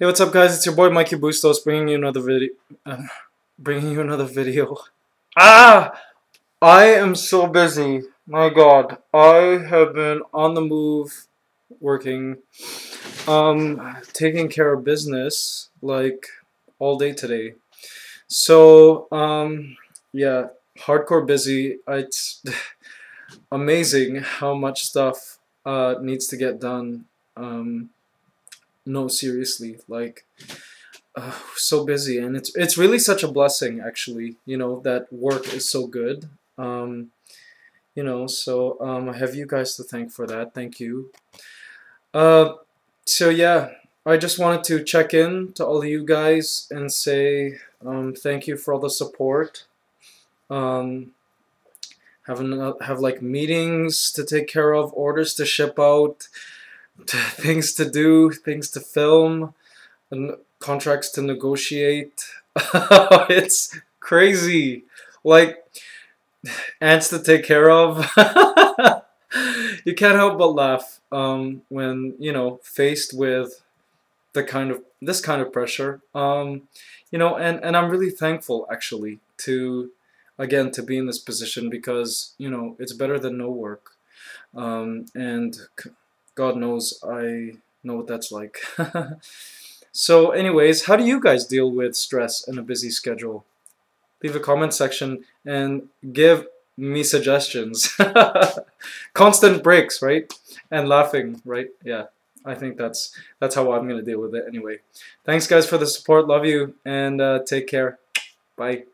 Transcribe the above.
Hey, what's up, guys? It's your boy Mikey Bustos bringing you another video. Uh, bringing you another video. Ah, I am so busy. My God, I have been on the move, working, um, taking care of business like all day today. So, um, yeah, hardcore busy. It's amazing how much stuff uh, needs to get done. Um, no, seriously, like uh, so busy, and it's it's really such a blessing, actually. You know that work is so good. Um, you know, so um, I have you guys to thank for that. Thank you. Uh, so yeah, I just wanted to check in to all of you guys and say um, thank you for all the support. Um, having have like meetings to take care of, orders to ship out things to do, things to film, and contracts to negotiate. it's crazy. Like, ants to take care of. you can't help but laugh um, when, you know, faced with the kind of this kind of pressure. Um, you know, and, and I'm really thankful actually to again to be in this position because you know it's better than no work. Um, and God knows I know what that's like. so anyways, how do you guys deal with stress and a busy schedule? Leave a comment section and give me suggestions. Constant breaks, right? And laughing, right? Yeah. I think that's that's how I'm gonna deal with it anyway. Thanks guys for the support. Love you and uh, take care. Bye.